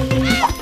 Ah!